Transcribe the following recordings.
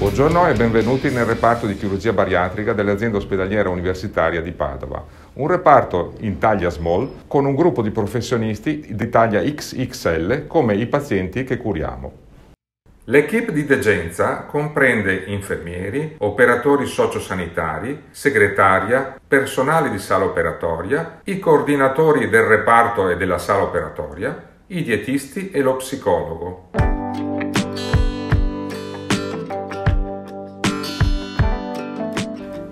Buongiorno e benvenuti nel reparto di chirurgia bariatrica dell'azienda ospedaliera universitaria di Padova. Un reparto in taglia small con un gruppo di professionisti di taglia XXL come i pazienti che curiamo. L'equipe di degenza comprende infermieri, operatori sociosanitari, segretaria, personale di sala operatoria, i coordinatori del reparto e della sala operatoria, i dietisti e lo psicologo.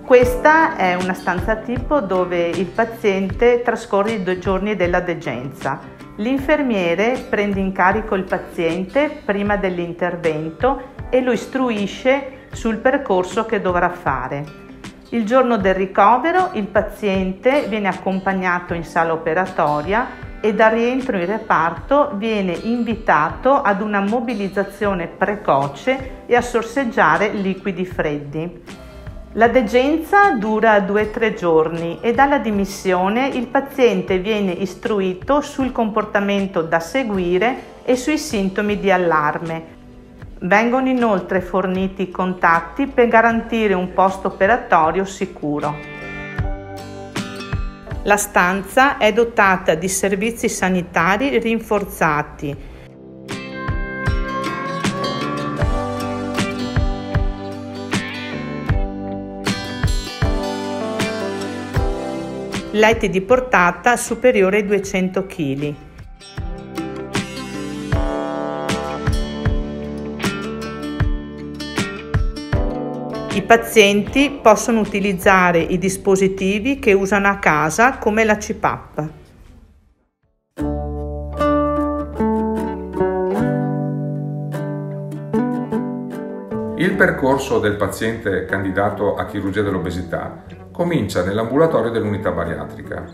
Questa è una stanza tipo dove il paziente trascorre i due giorni della degenza. L'infermiere prende in carico il paziente prima dell'intervento e lo istruisce sul percorso che dovrà fare. Il giorno del ricovero il paziente viene accompagnato in sala operatoria e dal rientro in reparto viene invitato ad una mobilizzazione precoce e a sorseggiare liquidi freddi. La degenza dura 2-3 giorni e dalla dimissione il paziente viene istruito sul comportamento da seguire e sui sintomi di allarme. Vengono inoltre forniti contatti per garantire un post-operatorio sicuro. La stanza è dotata di servizi sanitari rinforzati letti di portata superiore ai 200 kg. I pazienti possono utilizzare i dispositivi che usano a casa come la CPAP. Percorso del paziente candidato a chirurgia dell'obesità comincia nell'ambulatorio dell'unità bariatrica.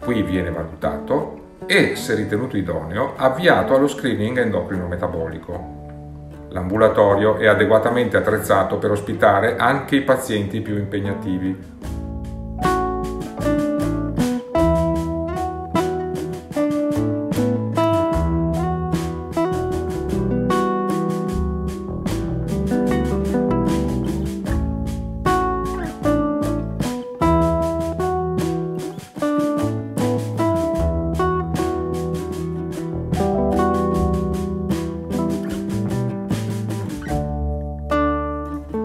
Qui viene valutato e, se ritenuto idoneo, avviato allo screening endocrino-metabolico. L'ambulatorio è adeguatamente attrezzato per ospitare anche i pazienti più impegnativi,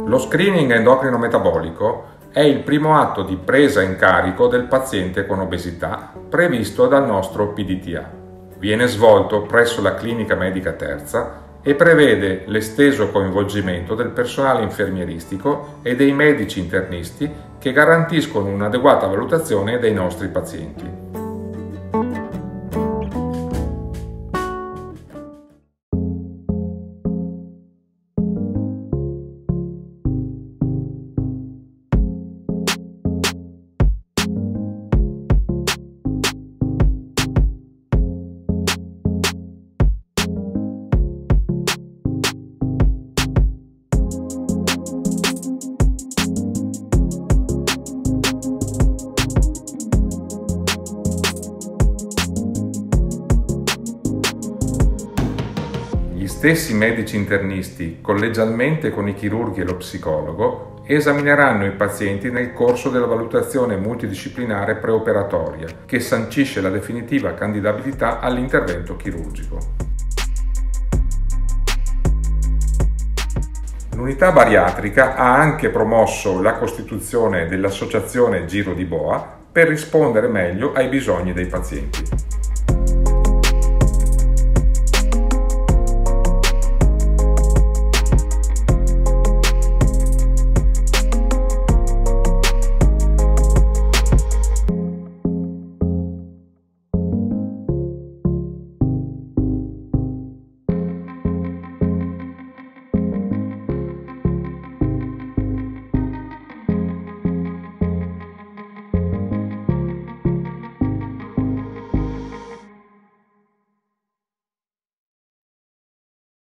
Lo screening endocrino-metabolico è il primo atto di presa in carico del paziente con obesità previsto dal nostro PDTA. Viene svolto presso la clinica medica terza e prevede l'esteso coinvolgimento del personale infermieristico e dei medici internisti che garantiscono un'adeguata valutazione dei nostri pazienti. Stessi medici internisti, collegialmente con i chirurghi e lo psicologo, esamineranno i pazienti nel corso della valutazione multidisciplinare preoperatoria, che sancisce la definitiva candidabilità all'intervento chirurgico. L'unità bariatrica ha anche promosso la costituzione dell'associazione Giro di Boa per rispondere meglio ai bisogni dei pazienti.